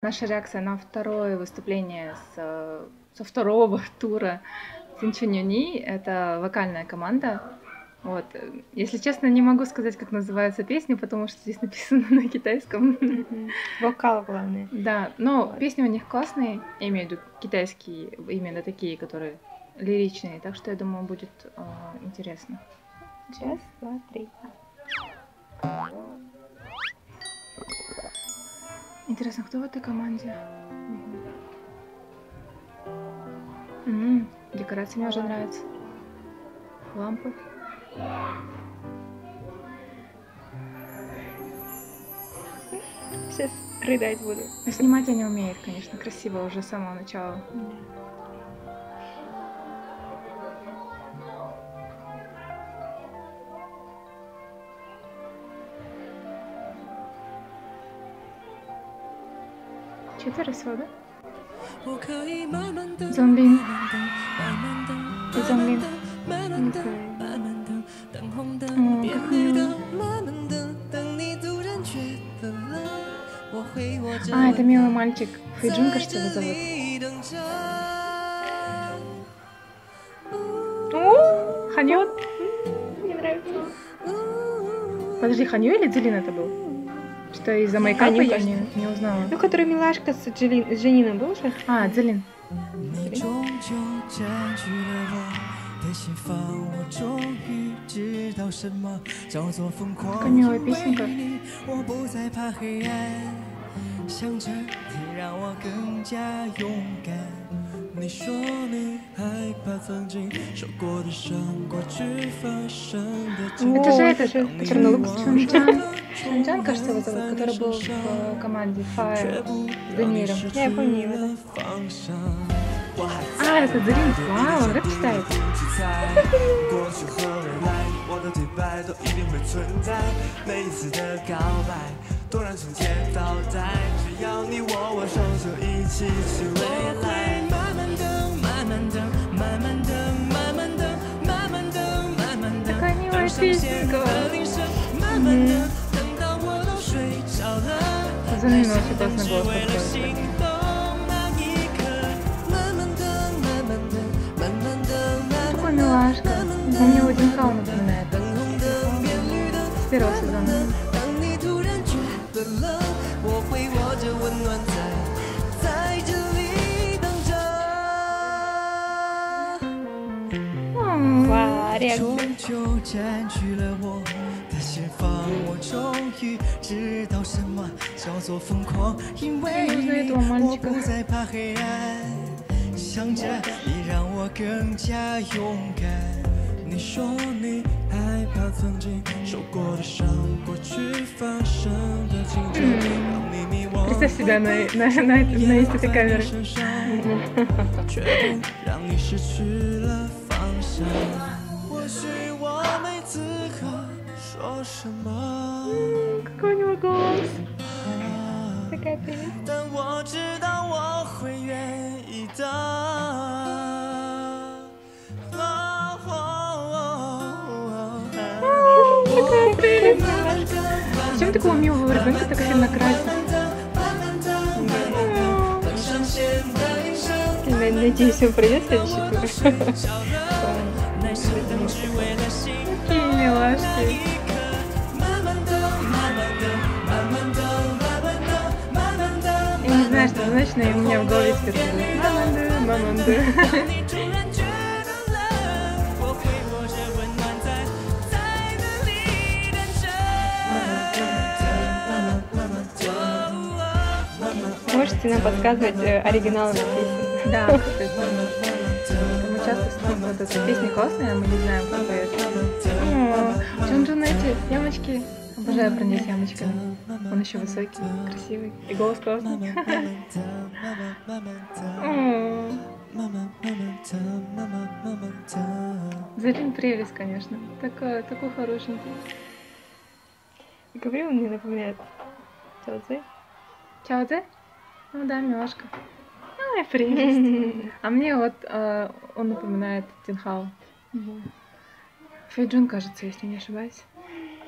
Наша реакция на второе выступление с, со второго тура Цинчунюни — это вокальная команда. Вот. Если честно, не могу сказать, как называется песня, потому что здесь написано на китайском. Вокал главное. Да, но песни у них классные, я имею в виду китайские, именно такие, которые лиричные, так что я думаю, будет э, интересно. Раз, два, три. Интересно, кто в этой команде? М-м, декорация мне уже нравится. Лампы. Сейчас рыдать буду. Но снимать они умеют, конечно, красиво уже с самого начала. Четверо всего, да? Зомбин. И зомбин. А, это милый мальчик. Фейджун, кажется, его зовут. О, Ханьот. Мне нравится. Подожди, Ханью или Дзелин это был? Что из-за мейкапа Ханью, я не, кажется. не узнала. Ну, который милашка с, Джелин, с Дженином был же? А, Дзелин. 你终究占据了我的心房，我终于知道什么叫做疯狂。 Такая милая песенка. 我不再怕黑暗，想着你让我更加勇敢。你说你害怕曾经受过的伤，过去发生的经历。 Это же О, этот, же который чернолукий. Чунчан. Шунджан, кажется, вот этот, который был в э, команде Fire с Я помню а, его, да. А, это Дрин, вау, рэп читает. Такая милая песенка. 等，慢慢等，慢慢 Такой милашка. Он мне Один Хау напоминает. 等红灯变绿灯。 С первого сезона. 当你突然觉得冷，我会握着温暖在在这里等着。 М, Вау, реакция. 终究占据了我的心房，我 终于知道什么叫做疯狂，因为 Нужно 你 этого 我 мальчика. 不再怕黑暗，想着你让我更加勇敢。你说你害怕曾经受过的伤，过去发生的情节，让你迷惘。 Представь себя на, на, на, на месте этой камеры. 身上，却不让你失去了方向。或许我没资格 说什么， Какой у него голос. Такая прелесть. 但我知道我会愿意的。Какая прелесть. Зачем такого милого ребенка так сильно красить? Я Надеюсь, он придет в следующий тур. Какие милашки. знаешь, однозначно, и у меня в голове теперь маманды, маманды. Можете нам подсказывать э, оригиналы на песен? Да, мы часто слышим вот эту песню классная, мы не знаем, кто поет. Чунджун эти ямочки, Обожаю про них ямочками. Он еще высокий, красивый. И голос классный. О, Залин прелесть, конечно. Такой, такой хорошенький. Говорю, он мне напоминает Цзэ. Чао Цзэ? Ну да, милашка. Ай, прелесть. А мне вот э, он напоминает Тинхао. Фейджун, кажется, если не ошибаюсь.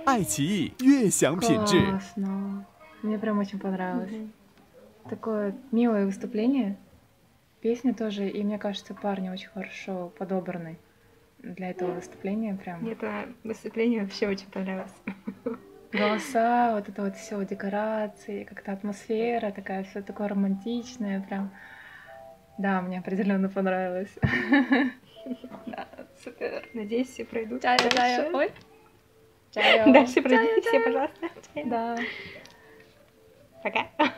爱奇艺悦享品质。 Классно. Мне прям очень понравилось. такое милое выступление. Песня тоже, и мне кажется, парни очень хорошо подобраны для этого выступления прям. Мне это выступление вообще очень понравилось. Голоса, вот это вот все, декорации, как-то атмосфера такая, все такое романтичное, прям. Да, мне определенно понравилось. Да, супер. Надеюсь, все пройдут. Чаю, дальше. чаю. Ой. Чаю. Дальше пройдите Чаю, все, чаю. пожалуйста. Да. Пока.